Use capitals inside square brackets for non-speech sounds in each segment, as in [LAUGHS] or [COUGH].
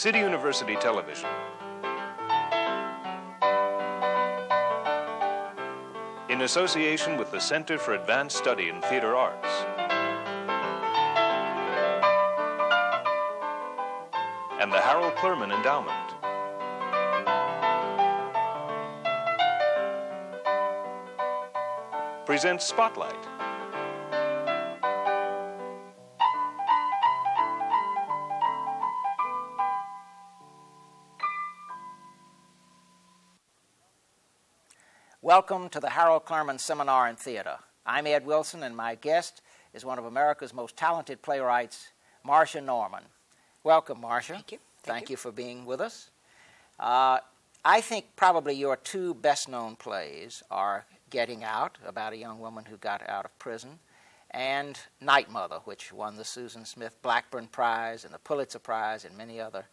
City University Television. In association with the Center for Advanced Study in Theater Arts. And the Harold Clurman Endowment. Presents Spotlight. Welcome to the Harold Clurman Seminar in Theater. I'm Ed Wilson, and my guest is one of America's most talented playwrights, Marsha Norman. Welcome, Marsha. Thank you. Thank, Thank you. for being with us. Uh, I think probably your two best known plays are Getting Out, about a young woman who got out of prison, and Night Mother, which won the Susan Smith Blackburn Prize and the Pulitzer Prize and many other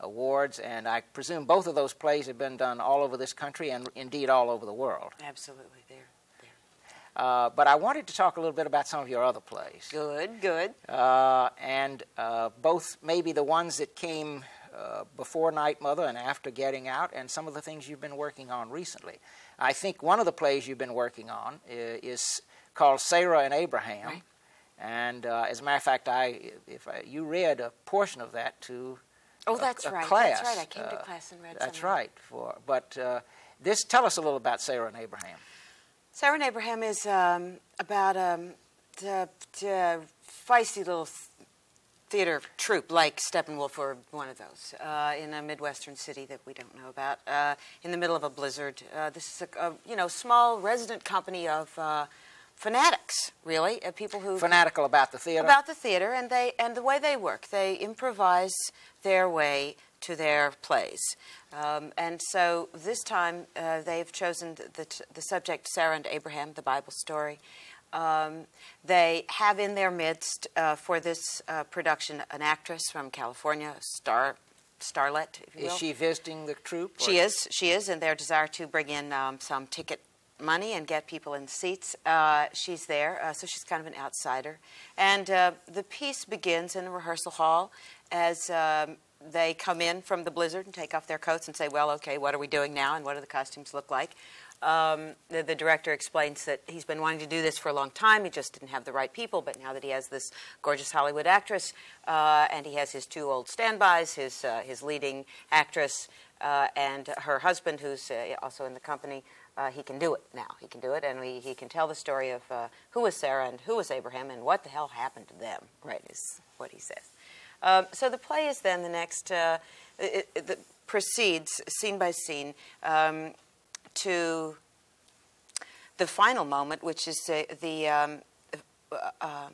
awards. And I presume both of those plays have been done all over this country and indeed all over the world. Absolutely, there. there. Uh, but I wanted to talk a little bit about some of your other plays. Good, good. Uh, and uh, both maybe the ones that came uh, before Night Mother and after Getting Out, and some of the things you've been working on recently. I think one of the plays you've been working on is, is called Sarah and Abraham. Right. And uh, as a matter of fact, I, if I, you read a portion of that to Oh, that's a right. class, That's right. I came to uh, class and read That's some of it. right. For but uh, this, tell us a little about Sarah and Abraham. Sarah and Abraham is um, about um, the feisty little theater troupe like Steppenwolf or one of those uh, in a midwestern city that we don't know about uh, in the middle of a blizzard. Uh, this is a, a you know small resident company of uh, fanatics, really, uh, people who Fanatical about the theater. about the theater and they and the way they work. They improvise their way to their plays, um, and so this time uh, they've chosen the, the, the subject Sarah and Abraham, the Bible story. Um, they have in their midst uh, for this uh, production an actress from California, star starlet, if you will. is she visiting the troupe? She is. She is, and their desire to bring in um, some ticket money and get people in seats. Uh, she's there, uh, so she's kind of an outsider. And uh, the piece begins in the rehearsal hall as um, they come in from the blizzard and take off their coats and say, "Well, okay, what are we doing now, and what do the costumes look like?" Um, the, the director explains that he's been wanting to do this for a long time. He just didn't have the right people, but now that he has this gorgeous Hollywood actress uh, and he has his two old standbys, his uh, his leading actress uh, and her husband, who's uh, also in the company, uh, he can do it now. He can do it, and we, he can tell the story of uh, who was Sarah and who was Abraham and what the hell happened to them. Right, is what he says. Um, so the play is then the next. Uh, it, it, proceeds scene by scene um, to the final moment, which is the, um, uh, um,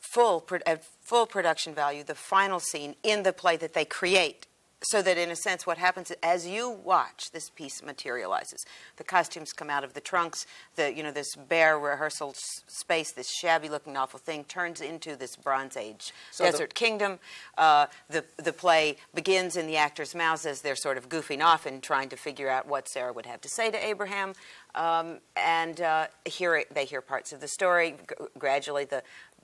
full pro- at full production value, the final scene in the play that they create. So that, in a sense, what happens as you watch, this piece materializes. The costumes come out of the trunks. The you know this bare rehearsal s- space, this shabby-looking, awful thing, turns into this Bronze Age So the- desert kingdom. Uh, the the play begins in the actors' mouths as they're sort of goofing off and trying to figure out what Sarah would have to say to Abraham. Um, and uh, hear they hear parts of the story. G- gradually, the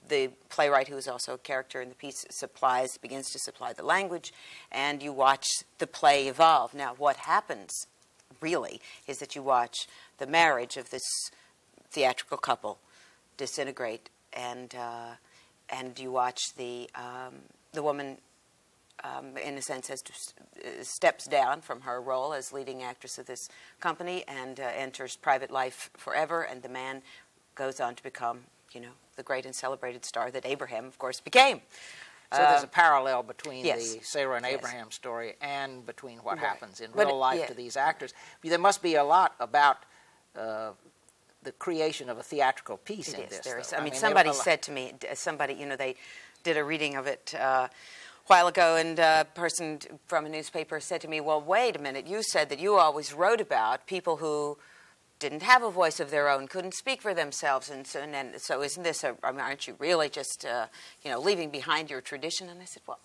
the playwright, who is also a character in the piece, supplies begins to supply the language, and you watch the play evolve. Now, what happens really is that you watch the marriage of this theatrical couple disintegrate, and uh, and you watch the um, the woman, um, in a sense, has to, steps down from her role as leading actress of this company and uh, enters private life forever, and the man goes on to become, you know, the great and celebrated star that Abraham, of course, became. So there's a parallel between yes. the Sarah and Yes. Abraham story and between what Right. happens in But real life yeah. to these actors. There must be a lot about uh, the creation of a theatrical piece It in is. this. There is. though. I mean, somebody said to me, somebody, you know, they did a reading of it uh, a while ago, and a person from a newspaper said to me, "Well, wait a minute. You said that you always wrote about people who." Didn't have a voice of their own, couldn't speak for themselves, and so, and then, so isn't this? A, I mean, aren't you really just, uh, you know, leaving behind your tradition? And I said, well,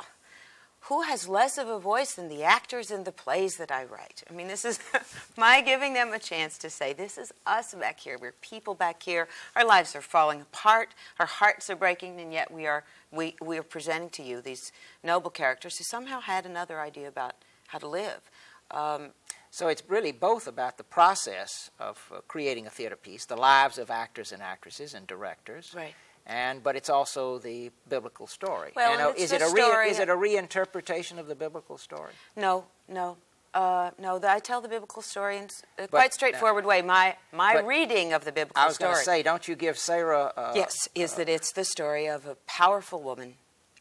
who has less of a voice than the actors in the plays that I write? I mean, this is [LAUGHS] my giving them a chance to say, this is us back here. We're people back here. Our lives are falling apart. Our hearts are breaking, and yet we are, we, we are presenting to you these noble characters who somehow had another idea about how to live. Um, so it's really both about the process of uh, creating a theater piece, the lives of actors and actresses and directors. Right. And but it's also the biblical story. Well, and, uh, is it a re- is it a reinterpretation of the biblical story? No, no, uh, no. The, I tell the biblical story in a But, quite straightforward way. My my reading of the biblical story. I was going to say, don't you give Sarah? Uh, yes, is that it's the story of a powerful woman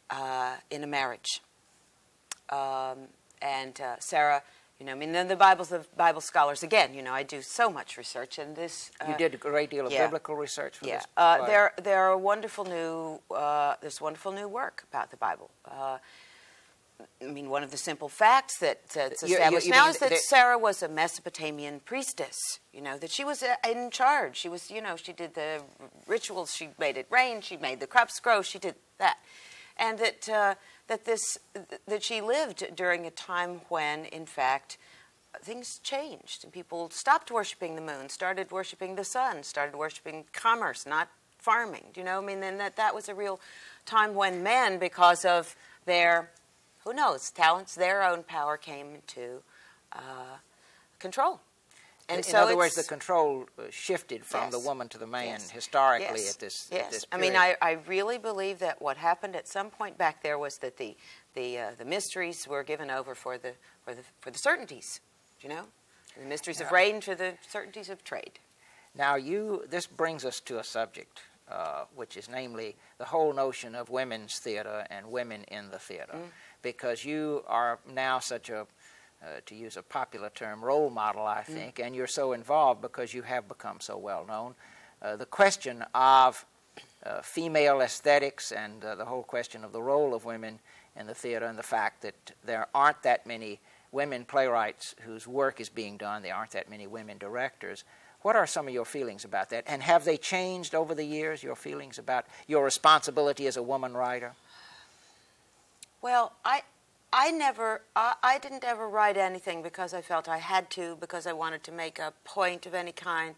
uh, in a marriage, um, and uh, Sarah. You know, I mean, then the Bible's the Bible scholars again. You know, I do so much research, and this. Uh, You did a great deal of yeah. biblical research for yeah, this. uh, there there are wonderful new uh, there's wonderful new work about the Bible. Uh, I mean, one of the simple facts that, that's You- you- established you now is that that- Sarah was a Mesopotamian priestess. You know that she was uh, in charge. She was, you know, she did the rituals. She made it rain. She made the crops grow. She did that, and that uh, that this that she lived during a time when, in fact, things changed and people stopped worshiping the moon, started worshiping the sun, started worshiping commerce, not farming. Do you know? I mean, then that that was a real time when men, because of their, who knows, talents, their own power came into uh, control. And in so other words, the control uh, shifted from the woman to the man Yes. historically Yes. at this. Yes, At this I mean. I, I really believe that what happened at some point back there was that the the uh, the mysteries were given over for the for the for the certainties. You know, the mysteries of Yeah. rain to the certainties of trade. Now, you this brings us to a subject, uh, which is namely the whole notion of women's theater and women in the theater, Mm. because you are now such a, uh, to use a popular term, role model, I Mm. think, and you're so involved because you have become so well known. Uh, the question of uh, female aesthetics and uh, the whole question of the role of women in the theater and the fact that there aren't that many women playwrights whose work is being done, there aren't that many women directors. What are some of your feelings about that? And have they changed over the years, your feelings about your responsibility as a woman writer? Well, I I never I, I didn't ever write anything because I felt I had to because I wanted to make a point of any kind.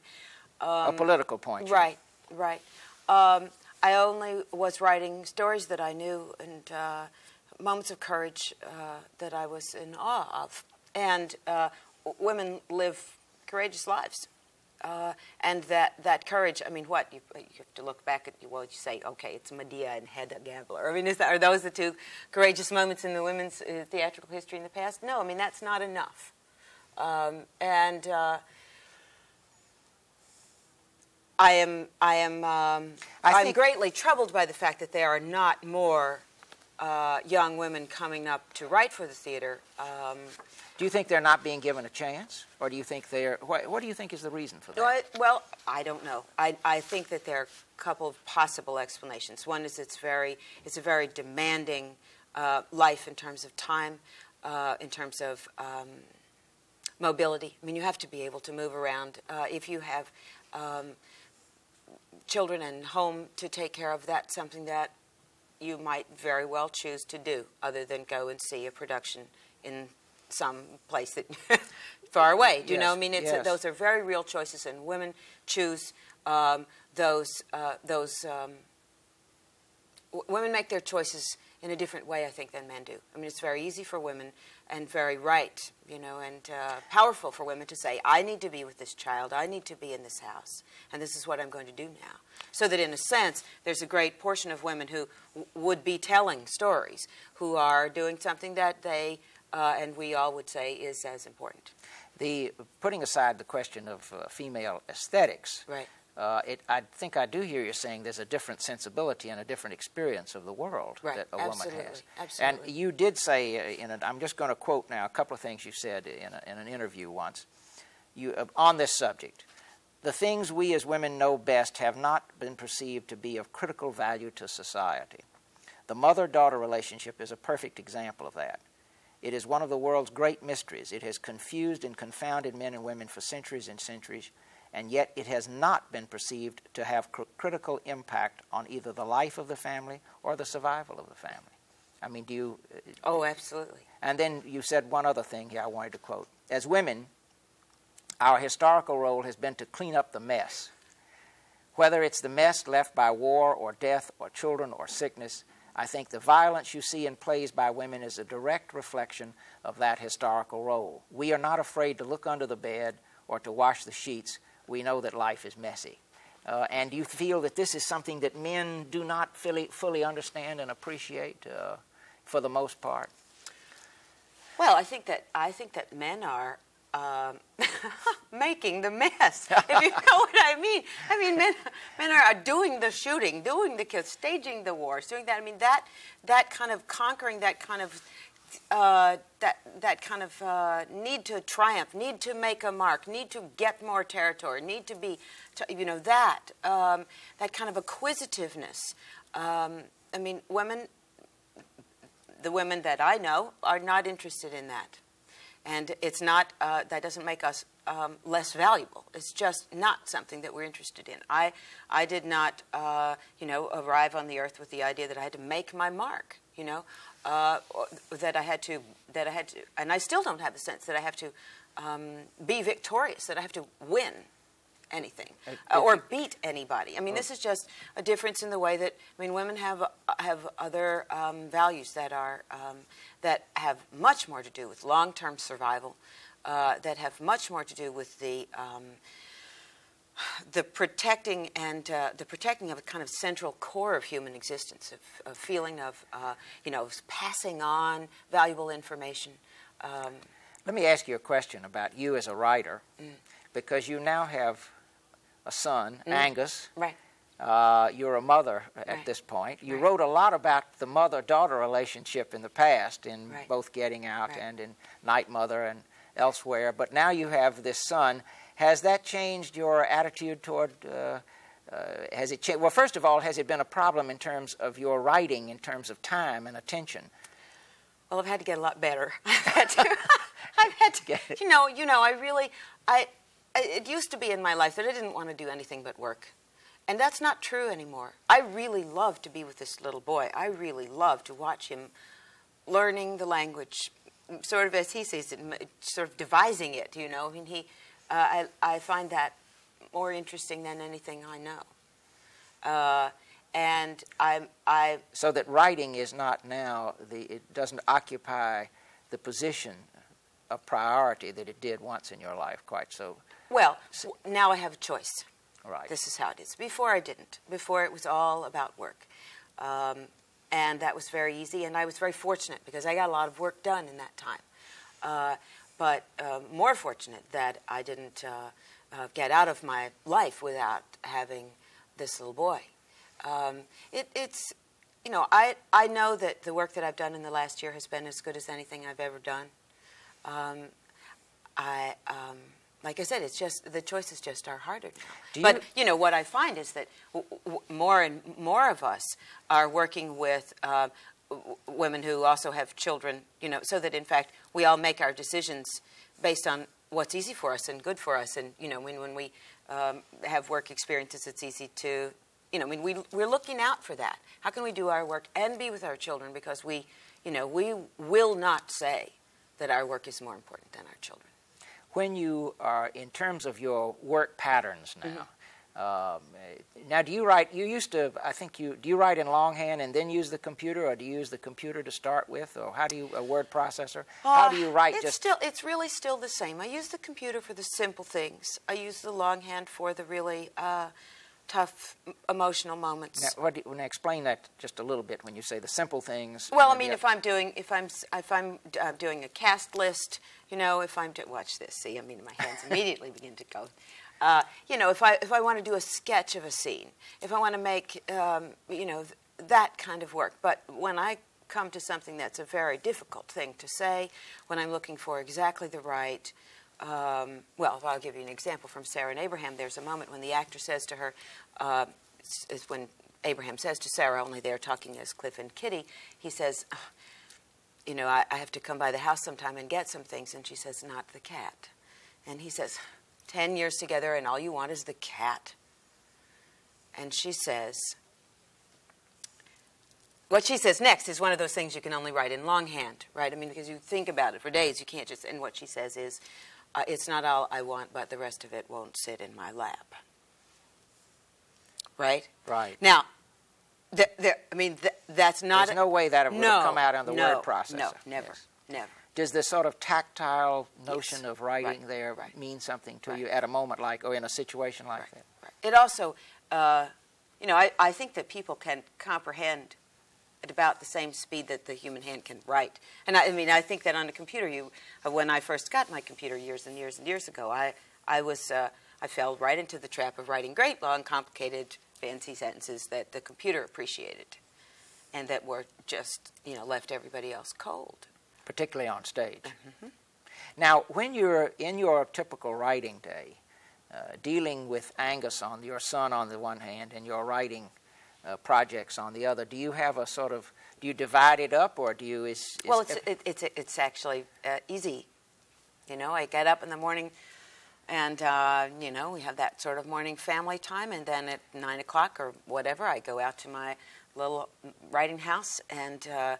a political point. Right, right. Um, I only was writing stories that I knew and uh, moments of courage uh, that I was in awe of. And uh, women live courageous lives. Uh, and that, that courage, I mean, what? You, you have to look back at, well, you say, okay, it's Medea and Hedda Gabler. I mean, is that, are those the two courageous moments in the women's uh, theatrical history in the past? No, I mean, that's not enough. Um, and uh, I am, I am, um, I I'm greatly troubled by the fact that there are not more uh, young women coming up to write for the theater. Um, Do you think they're not being given a chance? Or do you think they're. What, what do you think is the reason for that? Well, I- well, I don't know. I, I think that there are a couple of possible explanations. One is it's very it's a very demanding uh, life in terms of time, uh, in terms of um, mobility. I mean, you have to be able to move around. Uh, if you have um, children and home to take care of, that's something that you might very well choose to do, other than go and see a production in some place that [LAUGHS] far away. Do you know? I mean, it's yes. those are very real choices, and women choose um, those uh, those. Um, w- women make their choices in a different way, I think, than men do. I mean, it's very easy for women and very right, you know, and uh, powerful for women to say, "I need to be with this child. I need to be in this house, and this is what I'm going to do now." So that, in a sense, there's a great portion of women who w- would be telling stories, who are doing something that they uh, and we all would say is as important. The putting aside the question of uh, female aesthetics, Right. Uh, it, I think I do hear you saying there's a different sensibility and a different experience of the world Right. that a Absolutely. woman has. Absolutely. And you did say uh, in a, I'm just going to quote now a couple of things you said in, a, in an interview once. You uh, on this subject. The things we as women know best have not been perceived to be of critical value to society. The mother daughter relationship is a perfect example of that. It is one of the world's great mysteries. It has confused and confounded men and women for centuries and centuries, and yet it has not been perceived to have cr- critical impact on either the life of the family or the survival of the family. I mean, do you? Uh, oh, absolutely. And then you said one other thing here I wanted to quote. As women, our historical role has been to clean up the mess. Whether it's the mess left by war or death or children or sickness, I think the violence you see in plays by women is a direct reflection of that historical role. We are not afraid to look under the bed or to wash the sheets. We know that life is messy. Uh, and you feel that this is something that men do not fully, fully understand and appreciate uh, for the most part? Well, I think that I think that men are um, [LAUGHS] making the mess. if you know what I mean. I mean, men men are doing the shooting, doing the kills, staging the wars, doing that. I mean, that that kind of conquering, that kind of uh, that that kind of uh, need to triumph, need to make a mark, need to get more territory, need to be, you know, that um, that kind of acquisitiveness. Um, I mean, women, the women that I know, are not interested in that, and it's not uh, that doesn't make us um, less valuable. It's just not something that we're interested in. I I did not, uh, you know, arrive on the earth with the idea that I had to make my mark. You know, uh, that I had to that I had to, and I still don't have the sense that I have to um, be victorious, that I have to win anything uh, or beat anybody. I mean, this is just a difference in the way that I mean, women have have other um, values that are um, that have much more to do with long-term survival, uh, that have much more to do with the um, the protecting and uh, the protecting of a kind of central core of human existence, of, a feeling of uh, you know passing on valuable information. Um, Let me ask you a question about you as a writer, mm. because you now have a son, mm. Angus. Right. Uh, you're a mother at right. this point. You right. wrote a lot about the mother-daughter relationship in the past, in right. both Getting Out and in Night Mother and elsewhere. But now you have this son has that changed your attitude toward? Uh, uh, has it changed? Well, first of all, has it been a problem in terms of your writing, in terms of time and attention? Well, I've had to get a lot better. [LAUGHS] [LAUGHS] I've had to. I've had to. Get you know, you know. I really. I. It used to be in my life that I didn't want to do anything but work. And that's not true anymore. I really love to be with this little boy. I really love to watch him learning the language, sort of as he sees it, sort of devising it, you know. I mean, he, uh, I, I find that more interesting than anything I know. Uh, and I, I. So that writing is not now the. It doesn't occupy the position of priority that it did once in your life, quite so. Well, now I have a choice. Right. This is how it is. Before I didn't. Before it was all about work. Um, and that was very easy, and I was very fortunate because I got a lot of work done in that time. Uh, but uh, more fortunate that I didn't uh, uh, get out of my life without having this little boy. Um, it, it's, you know, I, I know that the work that I've done in the last year has been as good as anything I've ever done. Um, I, um, like I said, it's just the choices just are harder now. but you know what I find is that more and more of us are working with uh, women who also have children, you know, so that in fact we all make our decisions based on what's easy for us and good for us. And you know, when when we um, have work experiences, it's easy to, you know, I mean, we we're looking out for that. How can we do our work and be with our children? Because we, you know, we will not say that our work is more important than our children. When you are in terms of your work patterns now. Mm-hmm um, now, do you write? You used to, I think you do you write in longhand and then use the computer, or do you use the computer to start with, or how do you a word processor? Uh, how do you write? It's just still, it's really still the same. I use the computer for the simple things. I use the longhand for the really uh, tough emotional moments. Now, what do you, now explain that just a little bit when you say the simple things. Well, I mean, if I'm doing if I'm if I'm uh, doing a cast list, you know, if I'm to watch this, see, I mean, my hands immediately begin to go. Uh, you know, if I if I want to do a sketch of a scene, if I want to make um, you know th- that kind of work. But when I come to something that's a very difficult thing to say, when I'm looking for exactly the right. Um, well, I'll give you an example from Sarah and Abraham. There's a moment when the actor says to her, uh, is when Abraham says to Sarah, only they're talking as Cliff and Kitty, he says, You know, I, I have to come by the house sometime and get some things. And she says, Not the cat. And he says, 10 years together and all you want is the cat. And she says, what she says next is one of those things you can only write in longhand, right? I mean, because you think about it for days, you can't just. And what she says is, uh, "It's not all I want, but the rest of it won't sit in my lap." Right. Right. Now, th- there, I mean, th- that's not. There's no way that would no, have come out on the no, word processor. No, never, Yes. never. Does this sort of tactile notion Yes. of writing Right, there right. mean something to Right. you at a moment like, or in a situation like that? It also, uh, you know, I, I think that people can comprehend at about the same speed that the human hand can write. And I, I mean, I think that on a computer, you, uh, when I first got my computer years and years and years ago, I, I was, uh, I fell right into the trap of writing great, long, complicated, fancy sentences that the computer appreciated, and that were just, you know, left everybody else cold. Particularly on stage. Mm-hmm. Now, when you're in your typical writing day, uh, dealing with Angus on your son on the one hand and your writing uh, projects on the other, do you have a sort of do you divide it up or do you is, is Well, it's it, it's it's actually uh, easy. You know, I get up in the morning, and uh, you know we have that sort of morning family time, and then at nine o'clock or whatever, I go out to my little writing house, and uh,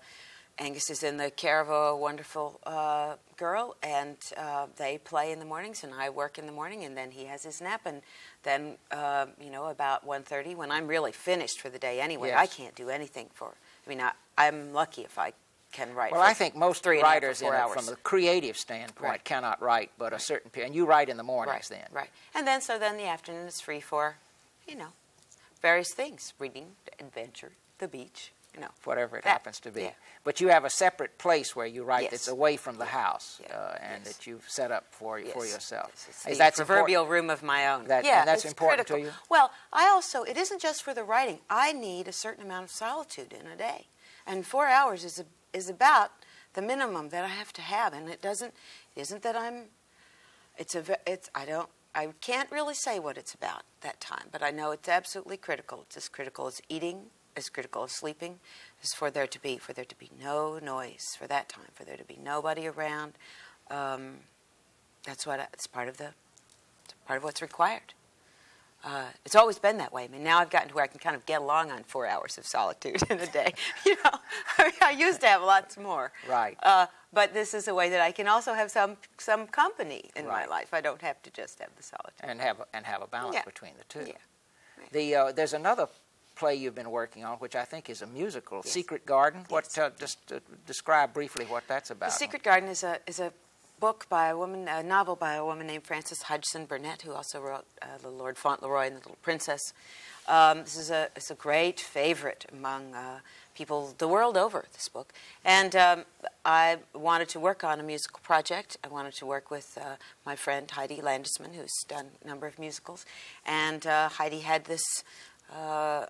Angus is in the care of a wonderful uh, girl, and uh, they play in the mornings, and I work in the morning, and then he has his nap, and then uh, you know about 1.30, when I'm really finished for the day anyway. I can't do anything for. I mean, I, I'm lucky if I can write. well, I think most three and a half or writers, in hours. from a creative standpoint, Right. cannot write but a certain period. And you write in the mornings right, then. Right. And then, so then the afternoon is free for, you know, various things reading, adventure, the beach, you know. whatever it That, happens to be. yeah. But you have a separate place where you write Yes. that's away from the house Yeah. uh, and Yes. that you've set up for for yourself. yes, it's Is the that proverbial room of my own. That- yeah, and that's important to critical. you? Well, I also it isn't just for the writing. I need a certain amount of solitude in a day, and four hours is a, is about the minimum that I have to have. And it doesn't it isn't that I'm. It's a it's I don't I can't really say what it's about that time, but I know it's absolutely critical. It's as critical as eating, as critical as sleeping, is for there to be for there to be no noise for that time, for there to be nobody around. Um, that's what I, it's part of the it's part of what's required. Uh, it's always been that way. I mean, now I've gotten to where I can kind of get along on four hours of solitude [LAUGHS] in a day. [LAUGHS] you know, I, mean, I used to have lots more. Right. Uh, but this is a way that I can also have some some company in my life. I don't have to just have the solitude. and have and have a balance Yeah. between the two. Yeah. The uh, there's another play you've been working on, which I think is a musical, Yes. Secret Garden. What uh, just uh, describe briefly what that's about? The Secret Garden is a is a book by a woman, a novel by a woman named Frances Hodgson Burnett, who also wrote uh, The Lord Fauntleroy and the Little Princess. Um, this is a it's a great favorite among uh, people the world over. This book, and um, I wanted to work on a musical project. I wanted to work with uh, my friend Heidi Landesman, who's done a number of musicals, and uh, Heidi had this. Uh,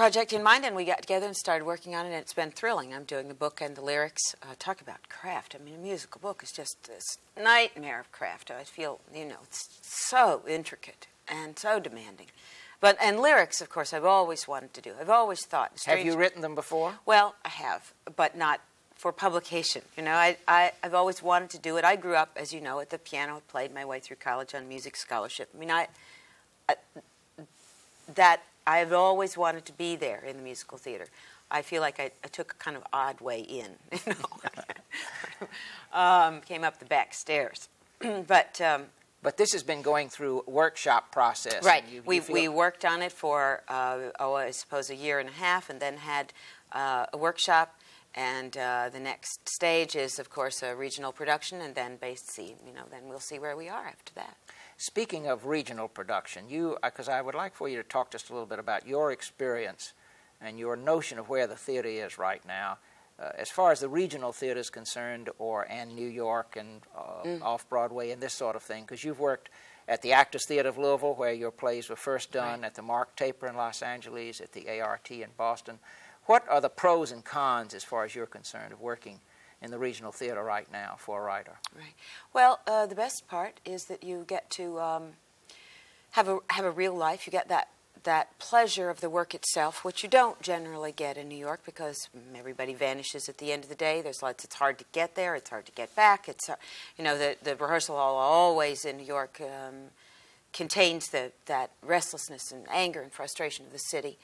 project in mind, and we got together and started working on it, and it's been thrilling. I'm doing the book and the lyrics. Uh, talk about craft. I mean, a musical book is just this nightmare of craft. I feel, you know, it's so intricate and so demanding. But and lyrics, of course, I've always wanted to do. I've always thought. have you strange- written them before? well, I have, but not for publication. You know, I, I, I've always wanted to do it. I grew up, as you know, at the piano. Played my way through college on music scholarship. I mean, I, I that I've always wanted to be there in the musical theater. I feel like I, I took a kind of odd way in, [LAUGHS] you know, um, came up the back stairs. [CLEARS THROAT] but um, But this has been going through workshop process. Right. you- we, we worked on it for, uh, oh, I suppose a year and a half, and then had uh, a workshop. And uh, the next stage is, of course, a regional production, and then based C. You know, then we'll see where we are after that. Speaking of regional production, you because I would like for you to talk just a little bit about your experience and your notion of where the theater is right now, uh, as far as the regional theater is concerned, or and New York and uh, off Broadway and this sort of thing. Because you've worked at the Actors Theater of Louisville, where your plays were first done, Right. at the Mark Taper in Los Angeles, at the ART in Boston. What are the pros and cons, as far as you're concerned, of working in the regional theater right now for a writer? Right. Well, uh, the best part is that you get to um, have a have a real life. You get that that pleasure of the work itself, which you don't generally get in New York because everybody vanishes at the end of the day. There's lots. It's hard to get there. It's hard to get back. It's uh, you know the the rehearsal hall always in New York. Um, contains the, that restlessness and anger and frustration of the city.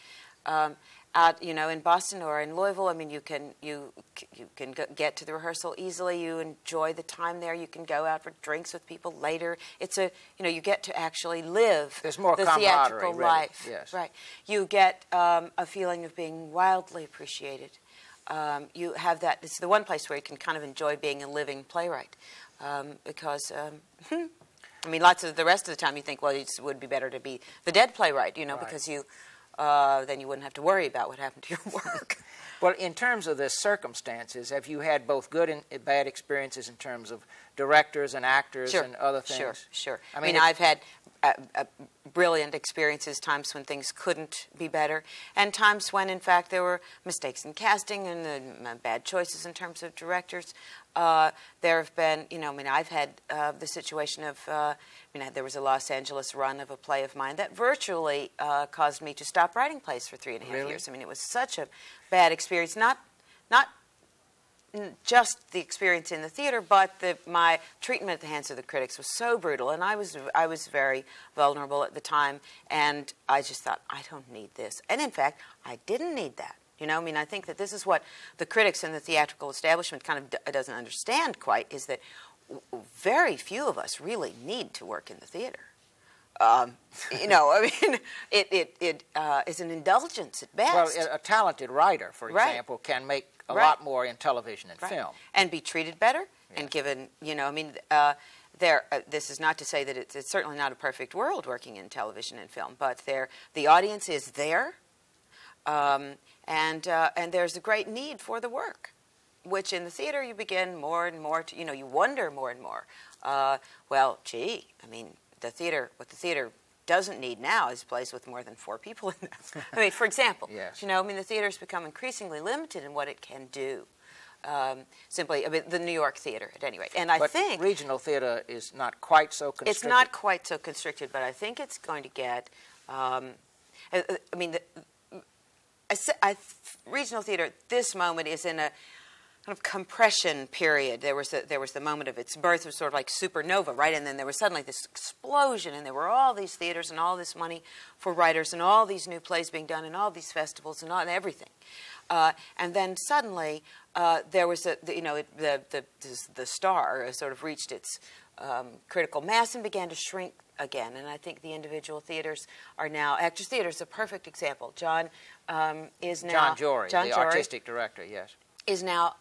Um, out, you know, in Boston or in Louisville, I mean, you can you you can go, get to the rehearsal easily. You enjoy the time there. You can go out for drinks with people later. It's a you know you get to actually live There's more the theatrical really. life. Yes. Right. You get um, a feeling of being wildly appreciated. Um, you have that. It's the one place where you can kind of enjoy being a living playwright, um, because. Um, [LAUGHS] I mean, lots of the rest of the time you think, well, it would be better to be the dead playwright, you know, Right. because you uh, then you wouldn't have to worry about what happened to your [LAUGHS] work. Well, in terms of the circumstances, have you had both good and bad experiences in terms of directors and actors sure, and other things? Sure, sure. I I mean, mean, I've had uh, uh, brilliant experiences, times when things couldn't be better, and times when, in fact, there were mistakes in casting and uh, bad choices in terms of directors. Uh, there have been, you know, I mean, I've had uh, the situation of, uh, I mean, there was a Los Angeles run of a play of mine that virtually uh, caused me to stop writing plays for three and a half Really? years. I mean, it was such a bad experience. Not, not just the experience in the theater, but the, my treatment at the hands of the critics was so brutal, and I was I was very vulnerable at the time, and I just thought I don't need this, and in fact I didn't need that. You know, I mean, I think that this is what the critics and the theatrical establishment kind of d- doesn't understand quite is that w- very few of us really need to work in the theater. Um, you know, I mean, [LAUGHS] it it it uh, is an indulgence at best. Well, a, a talented writer, for Right. example, can make a Right. lot more in television and Right. film. and be treated better and given you know i mean uh, there uh, this is not to say that it's, it's certainly not a perfect world working in television and film but there the audience is there um, and uh, and there's a great need for the work which in the theater you begin more and more to you know you wonder more and more uh, well gee i mean the theater what the theater doesn't need now is plays with more than four people in them. [LAUGHS] I mean, for example, Yes. you know, I mean, the theater's become increasingly limited in what it can do. Um, simply, I mean, the New York theater, at any rate, and I but think regional theater is not quite so constricted. it's not quite so constricted, but I think it's going to get. Um, I, I mean, the, I, I- regional theater at this moment is in a kind of compression period. There was the, there was the moment of its birth, it was sort of like supernova, right? And then there was suddenly this explosion, and there were all these theaters and all this money for writers, and all these new plays being done, and all these festivals, and, all, and everything. Uh, and then suddenly uh, there was a, the, you know, it, the, the, the, star sort of reached its um, critical mass and began to shrink again. And I think the individual theaters are now, Actors Theater is a perfect example. John um, is now. John Jory, John the Jory artistic director, yes. is now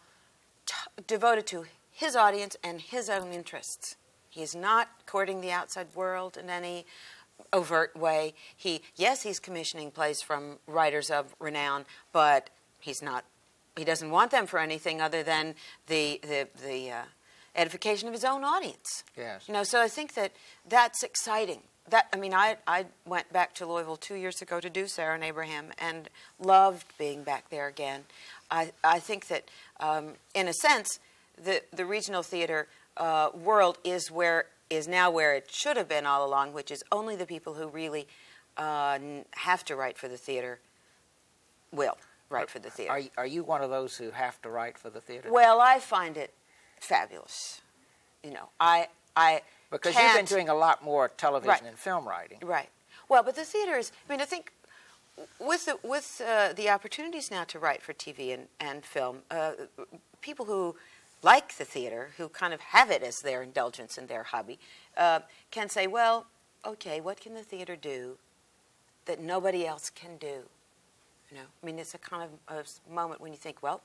devoted to his audience and his own interests. He is not courting the outside world in any overt way. He, yes, he's commissioning plays from writers of renown, but he's not. He doesn't want them for anything other than the the the uh, edification of his own audience. Yes. You know, so I think that that's exciting. That I mean, I I went back to Louisville two years ago to do Sarah and Abraham, and loved being back there again. I I think that um, in a sense, the the regional theater uh, world is where is now where it should have been all along, which is only the people who really uh, have to write for the theater will write for the theater. Are, are you one of those who have to write for the theater? Well, I find it fabulous. You know, I I because you've been doing a lot more television Right. and film writing. Right. Well, but the theater is. I mean, I think with the, with uh, the opportunities now to write for TV and and film, uh, people who like the theater, who kind of have it as their indulgence and their hobby, uh, can say, well, okay, what can the theater do that nobody else can do? You know, I mean, it's a kind of a moment when you think, well,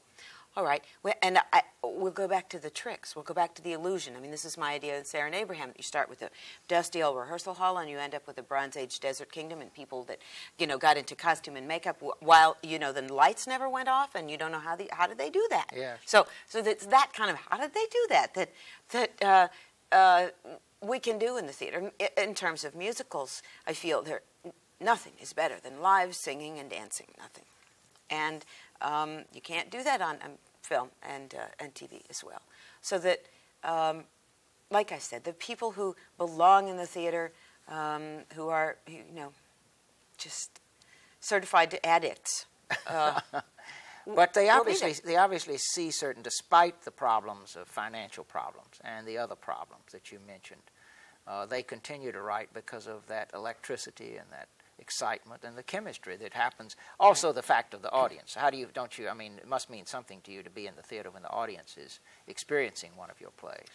all right, and I, we'll go back to the tricks. We'll go back to the illusion. I mean, this is my idea in Sarah and Abraham. That You start with a dusty old rehearsal hall, and you end up with a Bronze Age desert kingdom and people that, you know, got into costume and makeup while you know the lights never went off, and you don't know how the how did they do that? Yes. So, so that's that kind of how did they do that? That that. Uh, uh, we can do in the theater in terms of musicals. I feel there nothing is better than live singing and dancing. Nothing, and um, you can't do that on um, film and uh, and TV as well. So that, um, like I said, the people who belong in the theater, um, who are you know, just certified to addicts. Uh, [LAUGHS] But they obviously they obviously see certain, despite the problems of financial problems and the other problems that you mentioned, uh, they continue to write because of that electricity and that excitement and the chemistry that happens. Also, the fact of the audience. How do you, don't you, I mean, it must mean something to you to be in the theater when the audience is experiencing one of your plays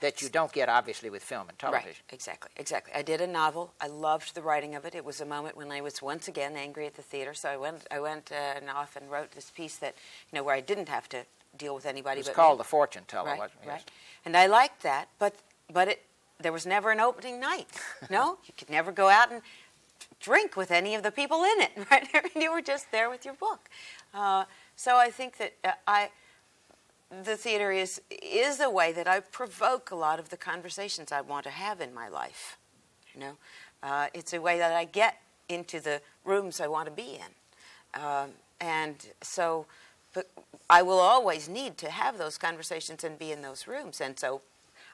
that you don't get, obviously, with film and television. Right, exactly, exactly. I did a novel. I loved the writing of it. It was a moment when I was once again angry at the theater, so I went, I went uh, and off and wrote this piece that, you know, where I didn't have to deal with anybody. It was but called me. The Fortune Teller, right, wasn't it? Right, and I liked that, but, but it, there was never an opening night. [LAUGHS] no, you could never go out and drink with any of the people in it. [LAUGHS] Right, you were just there with your book. Uh, so I think that uh, I, the theater is is a way that I provoke a lot of the conversations I want to have in my life. You know, uh, it's a way that I get into the rooms I want to be in, um, and so. But I will always need to have those conversations and be in those rooms, and so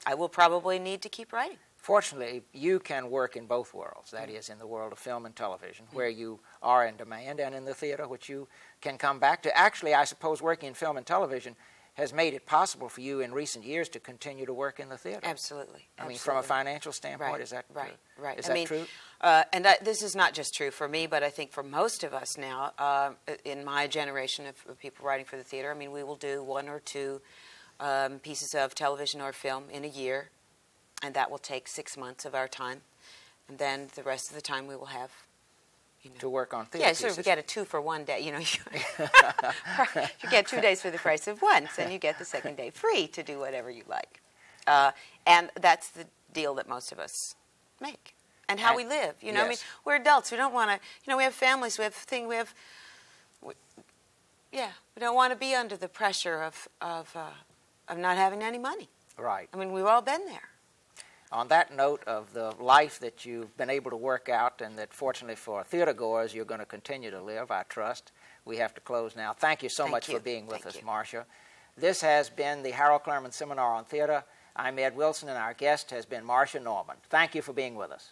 I will probably need to keep writing. Fortunately, you can work in both worlds. That is, in the world of film and television, where you are in demand, and in the theater, which you can come back to. Actually, I suppose working in film and television has made it possible for you in recent years to continue to work in the theater. Absolutely. I mean, absolutely. from a financial standpoint, right, is that right? Right. Is I that mean, true? Uh, and this is not just true for me, but I think for most of us now, uh, in my generation of, of, people writing for the theater, I mean, we will do one or two um, pieces of television or film in a year, and that will take six months of our time, and then the rest of the time we will have you know. to work on theater yeah, so if we get a two for one day, you know, [LAUGHS] you, you [LAUGHS] get two days for the price of one, and you get the second day free to do whatever you like. Uh, and that's the deal that most of us make. And how And- we live, you know. I mean, we're adults. We don't want to, you know, we have families. We have thing. We have, we, yeah. We don't want to be under the pressure of of uh, of not having any money. right. I mean, we've all been there. On that note of the life that you've been able to work out, and that fortunately for theater goers, you're going to continue to live, I trust. We have to close now. Thank you so Thank much you. for being with Thank us. Marsha. This has been the Harold Clurman Seminar on Theater. I'm Ed Wilson, and our guest has been Marsha Norman. Thank you for being with us.